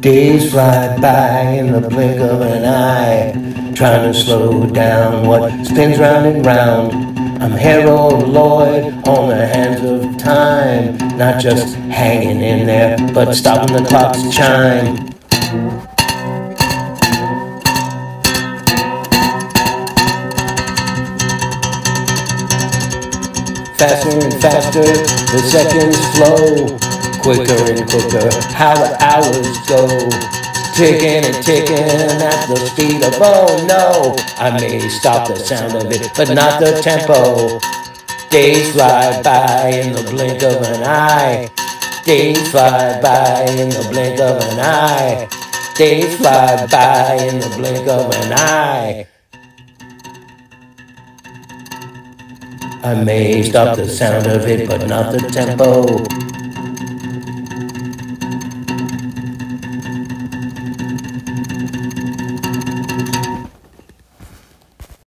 Days fly by in the blink of an eye, trying to slow down what spins round and round. I'm Harold Lloyd on the hands of time, not just hanging in there, but stopping the clock's chime. Faster and faster, the seconds flow. Quicker and quicker, how the hours go. Ticking and ticking at the speed of oh no. I may stop the sound of it, but not the tempo. Days fly by in the blink of an eye. Days fly by in the blink of an eye. Days fly by in the blink of an eye. I may stop the sound of it, but not the tempo.